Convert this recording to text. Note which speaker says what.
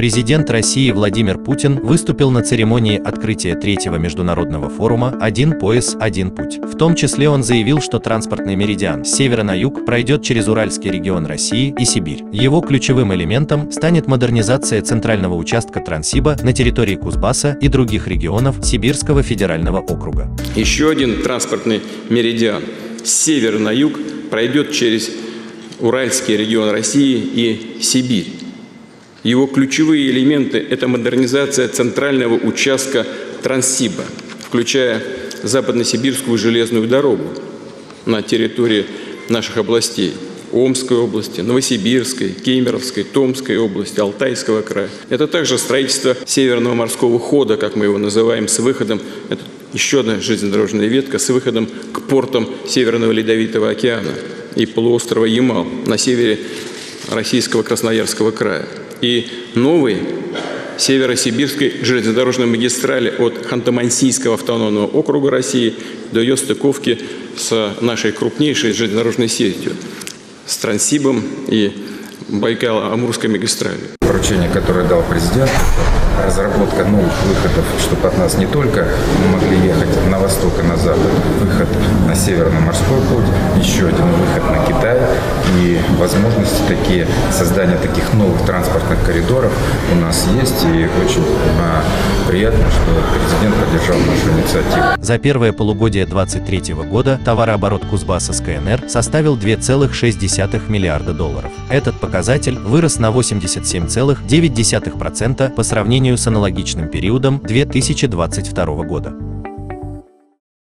Speaker 1: Президент России Владимир Путин выступил на церемонии открытия третьего международного форума «Один пояс, один путь». В том числе он заявил, что транспортный меридиан с севера на юг пройдет через Уральский регион России и Сибирь. Его ключевым элементом станет модернизация центрального участка Транссиба на территории Кузбасса и других регионов Сибирского федерального округа.
Speaker 2: Еще один транспортный меридиан с севера на юг пройдет через Уральский регион России и Сибирь. Его ключевые элементы – это модернизация центрального участка Транссиба, включая западно-сибирскую железную дорогу на территории наших областей – Омской области, Новосибирской, Кемеровской, Томской области, Алтайского края. Это также строительство Северного морского хода, как мы его называем, с выходом, это еще одна железнодорожная ветка, с выходом к портам Северного Ледовитого океана и полуострова Ямал на севере российского Красноярского края и новой северо-сибирской железнодорожной магистрали от Ханты-Мансийского автономного округа России до ее стыковки с нашей крупнейшей железнодорожной сетью, с Транссибом и Байкало-Амурской магистралью.
Speaker 3: Поручение, которое дал президент, разработка новых выходов, чтобы от нас не только мы могли ехать на восток и на запад, выход на северный морской путь, еще один выход на Китай и возможности такие, создания таких новых транспортных коридоров у нас есть и очень а, приятно, что президент поддержал нашу инициативу.
Speaker 1: За первое полугодие 2023 года товарооборот Кузбасса с КНР составил 2,6 миллиарда долларов. Этот показатель вырос на 87,9% по сравнению с аналогичным периодом 2022 года.